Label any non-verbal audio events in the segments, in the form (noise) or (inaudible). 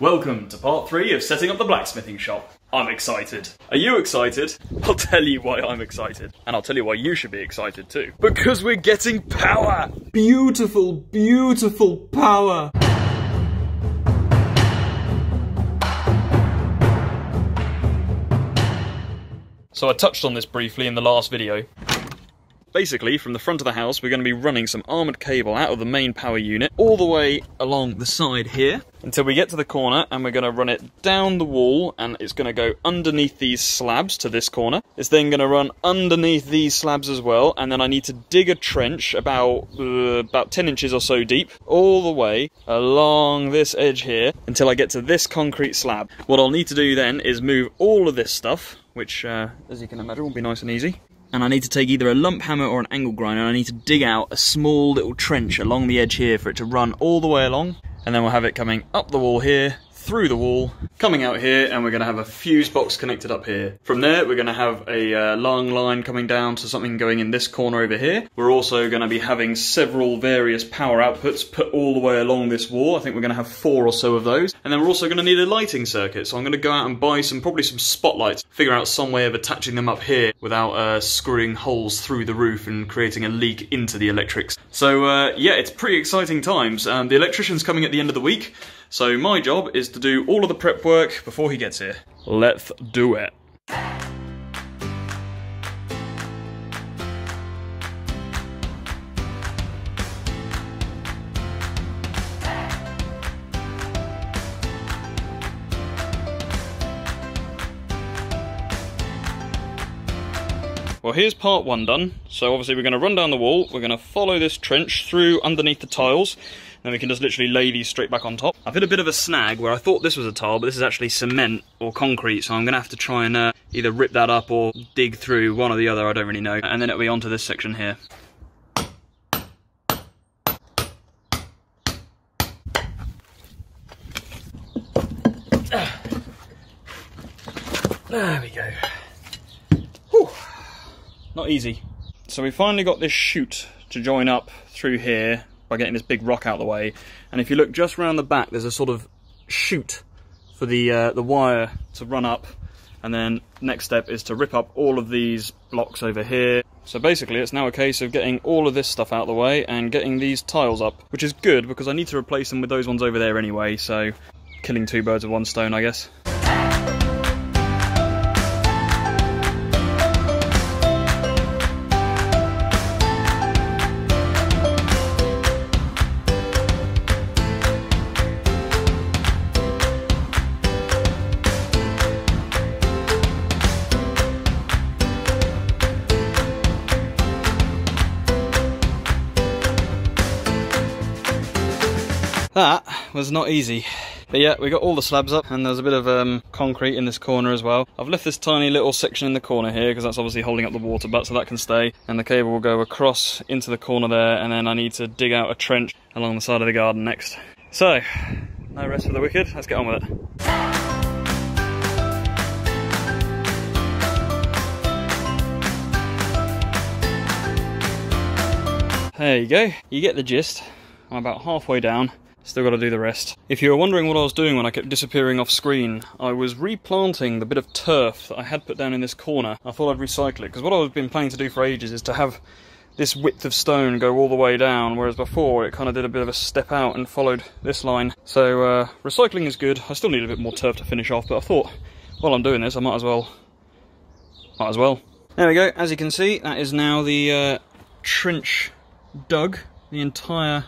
Welcome to part three of setting up the blacksmithing shop. I'm excited. Are you excited? I'll tell you why I'm excited. And I'll tell you why you should be excited too. Because we're getting power! Beautiful, beautiful power. So I touched on this briefly in the last video. Basically, from the front of the house, we're going to be running some armoured cable out of the main power unit all the way along the side here until we get to the corner and we're going to run it down the wall and it's going to go underneath these slabs to this corner. It's then going to run underneath these slabs as well and then I need to dig a trench about, uh, about 10 inches or so deep all the way along this edge here until I get to this concrete slab. What I'll need to do then is move all of this stuff which, uh, as you can imagine, will be nice and easy and I need to take either a lump hammer or an angle grinder and I need to dig out a small little trench along the edge here for it to run all the way along. And then we'll have it coming up the wall here through the wall, coming out here, and we're going to have a fuse box connected up here. From there, we're going to have a uh, long line coming down to something going in this corner over here. We're also going to be having several various power outputs put all the way along this wall. I think we're going to have four or so of those. And then we're also going to need a lighting circuit, so I'm going to go out and buy some, probably some spotlights, figure out some way of attaching them up here without uh, screwing holes through the roof and creating a leak into the electrics. So uh, yeah, it's pretty exciting times. Um, the electrician's coming at the end of the week, so my job is to do all of the prep work before he gets here. Let's do it. Well, here's part one done. So obviously we're going to run down the wall, we're going to follow this trench through underneath the tiles, then we can just literally lay these straight back on top. I've hit a bit of a snag where I thought this was a tile, but this is actually cement or concrete, so I'm going to have to try and uh, either rip that up or dig through one or the other, I don't really know. And then it'll be onto this section here. There we go. Whew. Not easy. So we finally got this chute to join up through here by getting this big rock out of the way. And if you look just round the back, there's a sort of chute for the uh, the wire to run up. And then next step is to rip up all of these blocks over here. So basically it's now a case of getting all of this stuff out of the way and getting these tiles up, which is good because I need to replace them with those ones over there anyway, so killing two birds with one stone I guess. That was not easy. But yeah, we got all the slabs up and there's a bit of um, concrete in this corner as well. I've left this tiny little section in the corner here because that's obviously holding up the water butt so that can stay. And the cable will go across into the corner there and then I need to dig out a trench along the side of the garden next. So, no rest for the wicked, let's get on with it. There you go, you get the gist. I'm about halfway down. Still got to do the rest. If you were wondering what I was doing when I kept disappearing off screen, I was replanting the bit of turf that I had put down in this corner. I thought I'd recycle it, because what I've been planning to do for ages is to have this width of stone go all the way down, whereas before it kind of did a bit of a step out and followed this line. So uh, recycling is good. I still need a bit more turf to finish off, but I thought while I'm doing this I might as well, might as well. There we go, as you can see that is now the uh, trench dug, the entire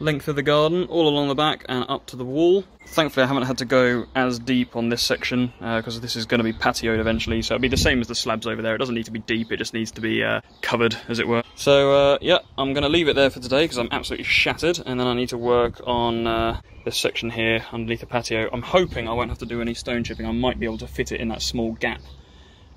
length of the garden, all along the back and up to the wall. Thankfully I haven't had to go as deep on this section because uh, this is going to be patioed eventually, so it'll be the same as the slabs over there. It doesn't need to be deep, it just needs to be uh, covered, as it were. So uh, yeah, I'm going to leave it there for today because I'm absolutely shattered, and then I need to work on uh, this section here underneath the patio. I'm hoping I won't have to do any stone chipping. I might be able to fit it in that small gap,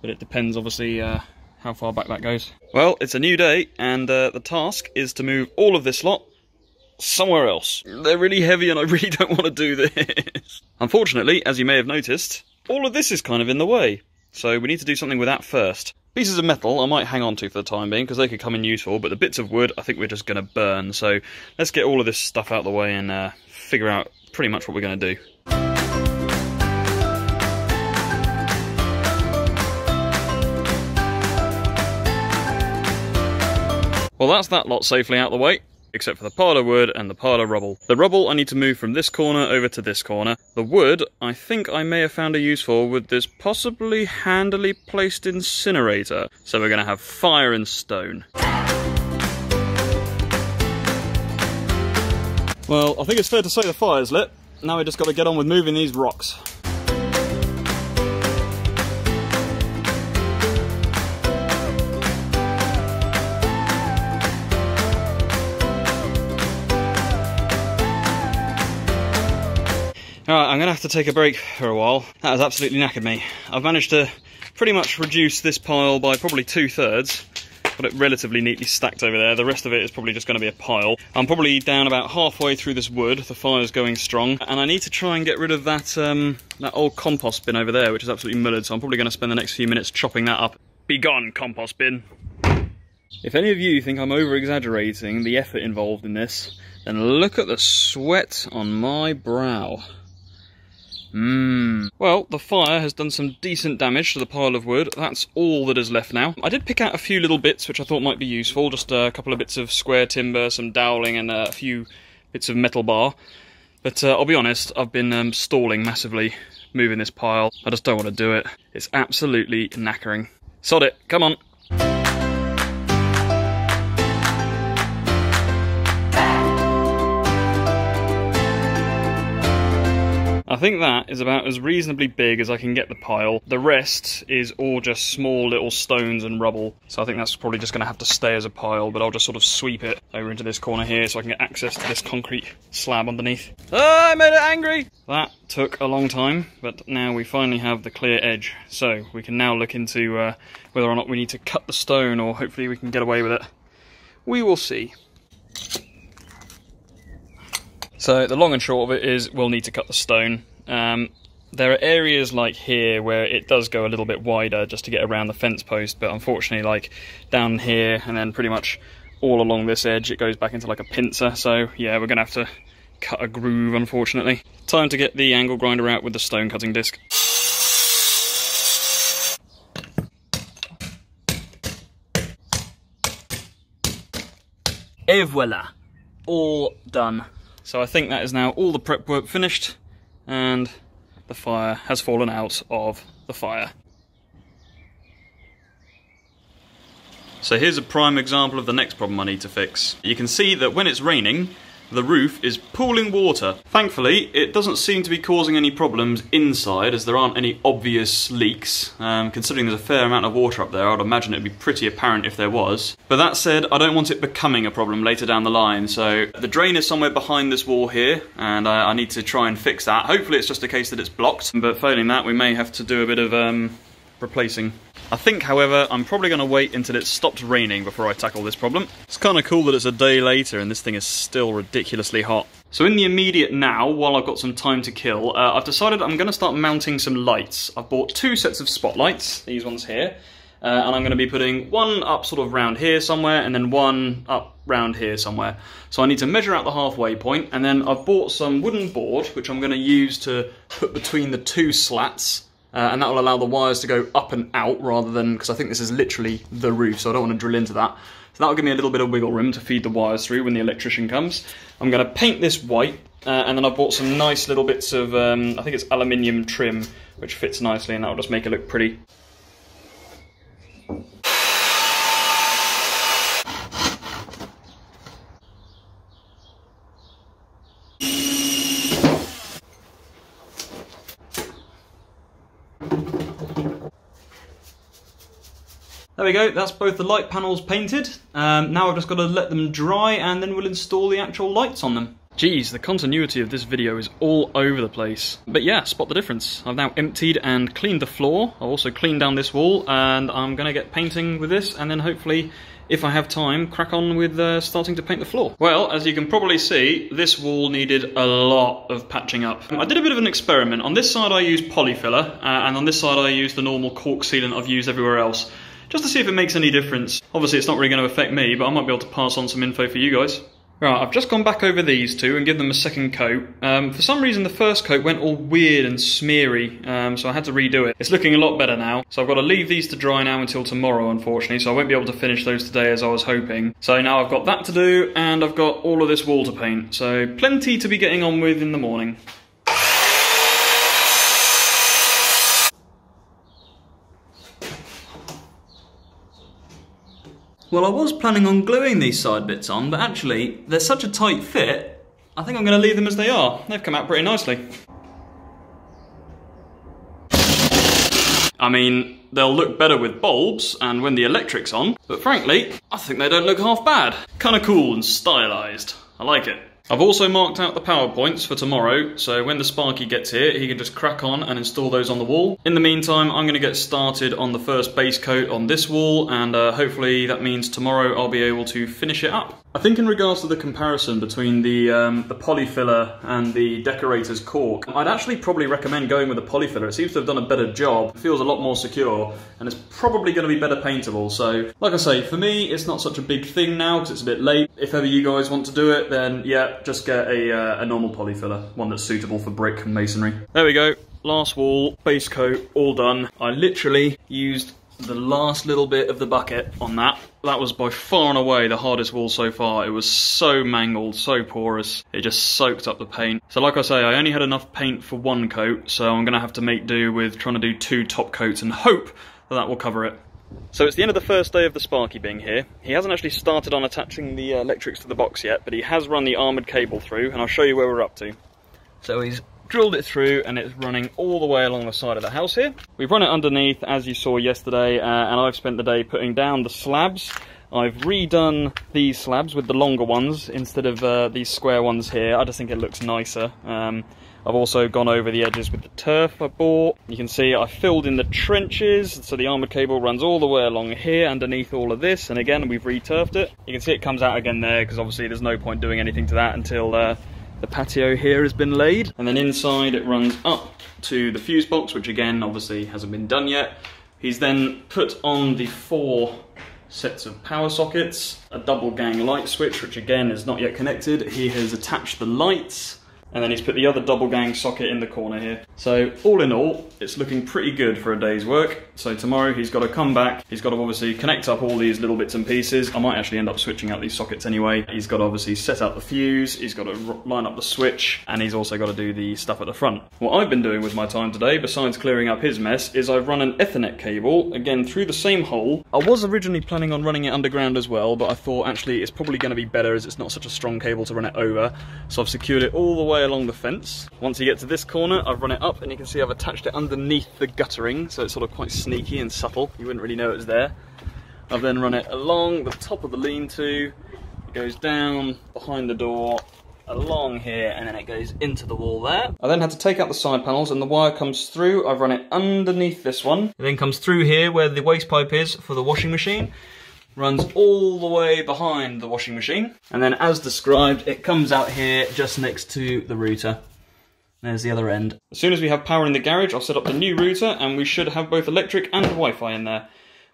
but it depends obviously uh, how far back that goes. Well, it's a new day, and uh, the task is to move all of this lot somewhere else. They're really heavy and I (laughs) really don't want to do this. Unfortunately, as you may have noticed, all of this is kind of in the way. So we need to do something with that first. Pieces of metal I might hang on to for the time being because they could come in useful, but the bits of wood I think we're just going to burn. So let's get all of this stuff out of the way and uh, figure out pretty much what we're going to do. Well, that's that lot safely out of the way except for the of wood and the of rubble. The rubble I need to move from this corner over to this corner. The wood, I think I may have found a use for with this possibly handily placed incinerator. So we're going to have fire and stone. Well, I think it's fair to say the fire's lit. Now we just got to get on with moving these rocks. Alright, I'm going to have to take a break for a while. That has absolutely knackered me. I've managed to pretty much reduce this pile by probably two thirds. Got it relatively neatly stacked over there. The rest of it is probably just going to be a pile. I'm probably down about halfway through this wood. The fire's going strong. And I need to try and get rid of that, um, that old compost bin over there, which is absolutely mullered. So I'm probably going to spend the next few minutes chopping that up. Be gone, compost bin. If any of you think I'm over-exaggerating the effort involved in this, then look at the sweat on my brow. Mmm. Well, the fire has done some decent damage to the pile of wood. That's all that is left now. I did pick out a few little bits which I thought might be useful. Just a couple of bits of square timber, some doweling, and a few bits of metal bar. But uh, I'll be honest, I've been um, stalling massively moving this pile. I just don't want to do it. It's absolutely knackering. Sod it, come on. I think that is about as reasonably big as I can get the pile. The rest is all just small little stones and rubble. So I think that's probably just going to have to stay as a pile, but I'll just sort of sweep it over into this corner here so I can get access to this concrete slab underneath. Oh, I made it angry! That took a long time, but now we finally have the clear edge. So we can now look into uh, whether or not we need to cut the stone or hopefully we can get away with it. We will see. So the long and short of it is we'll need to cut the stone. Um, there are areas like here where it does go a little bit wider just to get around the fence post, but unfortunately like down here and then pretty much all along this edge it goes back into like a pincer, so yeah we're to have to cut a groove unfortunately. Time to get the angle grinder out with the stone cutting disc. Et voila! All done. So I think that is now all the prep work finished and the fire has fallen out of the fire. So here's a prime example of the next problem I need to fix. You can see that when it's raining, the roof is pooling water. Thankfully, it doesn't seem to be causing any problems inside as there aren't any obvious leaks. Um, considering there's a fair amount of water up there, I'd imagine it'd be pretty apparent if there was. But that said, I don't want it becoming a problem later down the line, so the drain is somewhere behind this wall here, and I, I need to try and fix that. Hopefully it's just a case that it's blocked, but failing that, we may have to do a bit of um, replacing. I think, however, I'm probably going to wait until it stops raining before I tackle this problem. It's kind of cool that it's a day later and this thing is still ridiculously hot. So in the immediate now, while I've got some time to kill, uh, I've decided I'm going to start mounting some lights. I've bought two sets of spotlights, these ones here, uh, and I'm going to be putting one up sort of round here somewhere and then one up round here somewhere. So I need to measure out the halfway point and then I've bought some wooden board which I'm going to use to put between the two slats uh, and that will allow the wires to go up and out rather than, because I think this is literally the roof, so I don't want to drill into that. So that'll give me a little bit of wiggle room to feed the wires through when the electrician comes. I'm going to paint this white, uh, and then I bought some nice little bits of, um, I think it's aluminium trim, which fits nicely, and that'll just make it look pretty. There we go, that's both the light panels painted. Um, now I've just got to let them dry and then we'll install the actual lights on them. Geez, the continuity of this video is all over the place. But yeah, spot the difference. I've now emptied and cleaned the floor. I've also cleaned down this wall and I'm going to get painting with this and then hopefully, if I have time, crack on with uh, starting to paint the floor. Well, as you can probably see, this wall needed a lot of patching up. I did a bit of an experiment. On this side I used polyfiller uh, and on this side I used the normal caulk sealant I've used everywhere else just to see if it makes any difference. Obviously it's not really going to affect me, but I might be able to pass on some info for you guys. Right, I've just gone back over these two and give them a second coat. Um, for some reason, the first coat went all weird and smeary, um, so I had to redo it. It's looking a lot better now, so I've got to leave these to dry now until tomorrow, unfortunately, so I won't be able to finish those today as I was hoping. So now I've got that to do, and I've got all of this wall to paint, so plenty to be getting on with in the morning. Well, I was planning on gluing these side bits on, but actually, they're such a tight fit, I think I'm going to leave them as they are. They've come out pretty nicely. I mean, they'll look better with bulbs and when the electric's on, but frankly, I think they don't look half bad. Kinda cool and stylised. I like it. I've also marked out the power points for tomorrow, so when the Sparky gets here, he can just crack on and install those on the wall. In the meantime, I'm going to get started on the first base coat on this wall, and uh, hopefully that means tomorrow I'll be able to finish it up. I think in regards to the comparison between the um, the polyfiller and the decorator's caulk, I'd actually probably recommend going with the polyfiller. It seems to have done a better job, feels a lot more secure, and it's probably going to be better paintable. So, like I say, for me, it's not such a big thing now because it's a bit late. If ever you guys want to do it, then yeah, just get a, uh, a normal polyfiller, one that's suitable for brick and masonry. There we go, last wall, base coat, all done. I literally used the last little bit of the bucket on that. That was by far and away the hardest wall so far. It was so mangled, so porous. It just soaked up the paint. So like I say, I only had enough paint for one coat, so I'm to have to make do with trying to do two top coats and hope that that will cover it. So it's the end of the first day of the Sparky being here. He hasn't actually started on attaching the uh, electrics to the box yet, but he has run the armoured cable through, and I'll show you where we're up to. So he's drilled it through and it's running all the way along the side of the house here. We've run it underneath as you saw yesterday uh, and I've spent the day putting down the slabs. I've redone these slabs with the longer ones instead of uh, these square ones here. I just think it looks nicer. Um, I've also gone over the edges with the turf I bought. You can see I filled in the trenches, so the armoured cable runs all the way along here underneath all of this, and again, we've returfed it. You can see it comes out again there, because obviously there's no point doing anything to that until uh, the patio here has been laid. And then inside it runs up to the fuse box, which again, obviously hasn't been done yet. He's then put on the four sets of power sockets, a double gang light switch, which again is not yet connected. He has attached the lights and then he's put the other double gang socket in the corner here. So all in all, it's looking pretty good for a day's work. So tomorrow he's got to come back, he's got to obviously connect up all these little bits and pieces. I might actually end up switching out these sockets anyway. He's got to obviously set up the fuse, he's got to line up the switch, and he's also got to do the stuff at the front. What I've been doing with my time today, besides clearing up his mess, is I've run an Ethernet cable, again through the same hole. I was originally planning on running it underground as well, but I thought actually it's probably going to be better as it's not such a strong cable to run it over. So I've secured it all the way along the fence. Once you get to this corner, I've run it up and you can see I've attached it underneath the guttering, so it's sort of quite sneaky and subtle. You wouldn't really know it was there. I've then run it along the top of the lean-to, it goes down behind the door, along here, and then it goes into the wall there. I then had to take out the side panels and the wire comes through. I've run it underneath this one. It then comes through here where the waste pipe is for the washing machine runs all the way behind the washing machine. And then as described, it comes out here just next to the router. There's the other end. As soon as we have power in the garage, I'll set up the new router and we should have both electric and Wi-Fi in there,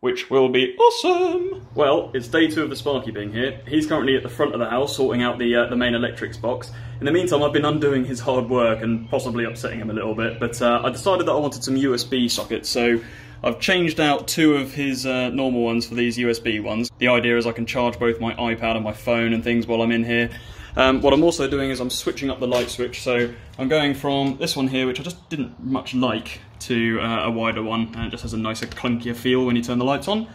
which will be awesome! Well, it's day two of the Sparky being here. He's currently at the front of the house sorting out the, uh, the main electrics box. In the meantime, I've been undoing his hard work and possibly upsetting him a little bit, but uh, I decided that I wanted some USB sockets, so I've changed out two of his uh, normal ones for these USB ones. The idea is I can charge both my iPad and my phone and things while I'm in here. Um, what I'm also doing is I'm switching up the light switch, so I'm going from this one here, which I just didn't much like, to uh, a wider one, and it just has a nicer, clunkier feel when you turn the lights on.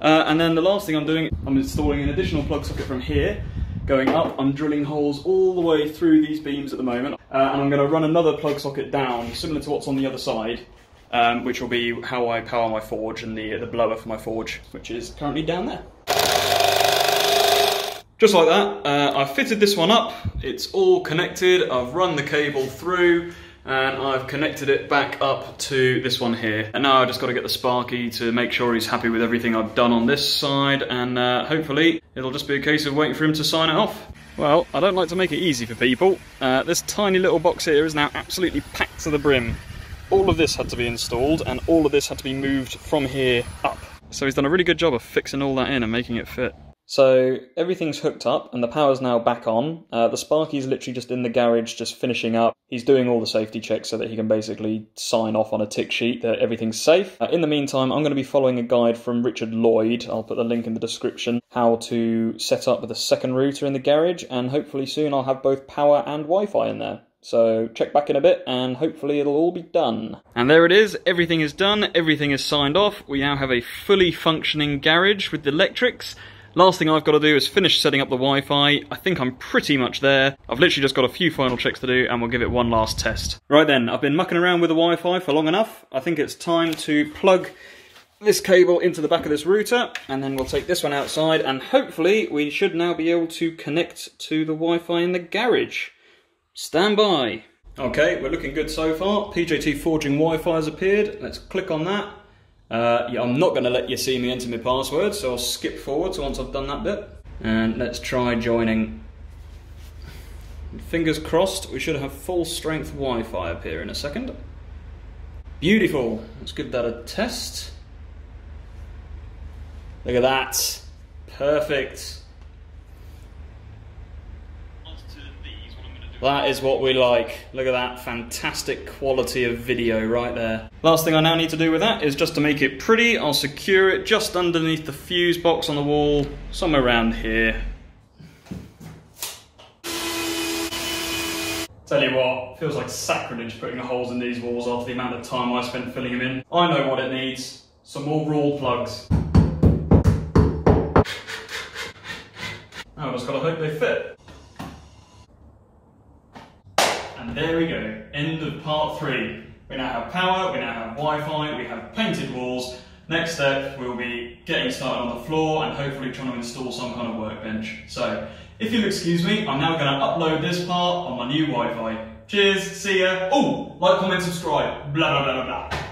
Uh, and then the last thing I'm doing, I'm installing an additional plug socket from here, going up, I'm drilling holes all the way through these beams at the moment, uh, and I'm going to run another plug socket down, similar to what's on the other side, um, which will be how I power my forge and the, the blower for my forge, which is currently down there. Just like that, uh, I've fitted this one up, it's all connected, I've run the cable through, and I've connected it back up to this one here. And now I've just got to get the Sparky to make sure he's happy with everything I've done on this side, and uh, hopefully it'll just be a case of waiting for him to sign it off. Well, I don't like to make it easy for people. Uh, this tiny little box here is now absolutely packed to the brim. All of this had to be installed, and all of this had to be moved from here up. So he's done a really good job of fixing all that in and making it fit. So everything's hooked up and the power's now back on. Uh, the Sparky's literally just in the garage, just finishing up. He's doing all the safety checks so that he can basically sign off on a tick sheet that everything's safe. Uh, in the meantime, I'm going to be following a guide from Richard Lloyd. I'll put the link in the description how to set up a second router in the garage, and hopefully soon I'll have both power and Wi-Fi in there. So check back in a bit and hopefully it'll all be done. And there it is, everything is done, everything is signed off. We now have a fully functioning garage with the electrics. Last thing I've got to do is finish setting up the Wi-Fi. I think I'm pretty much there. I've literally just got a few final checks to do and we'll give it one last test. Right then, I've been mucking around with the Wi-Fi for long enough. I think it's time to plug this cable into the back of this router and then we'll take this one outside and hopefully we should now be able to connect to the Wi-Fi in the garage. Stand by. Okay, we're looking good so far. PJT Forging Wi-Fi has appeared. Let's click on that. Uh, yeah, I'm not going to let you see me enter my password, so I'll skip forward to once I've done that bit. And let's try joining. Fingers crossed, we should have full strength Wi-Fi appear in a second. Beautiful. Let's give that a test. Look at that. Perfect. That is what we like. Look at that fantastic quality of video right there. Last thing I now need to do with that is just to make it pretty, I'll secure it just underneath the fuse box on the wall, somewhere around here. Tell you what, feels like sacrilege putting the holes in these walls after the amount of time I spent filling them in. I know what it needs. Some more rawl plugs. Now I've just got to hope they fit. There we go, end of part three. We now have power, we now have Wi-Fi, we have painted walls. Next step, we'll be getting started on the floor and hopefully trying to install some kind of workbench. So, if you'll excuse me, I'm now going to upload this part on my new Wi-Fi. Cheers, see ya. Oh, like, comment, subscribe, blah, blah, blah, blah, blah.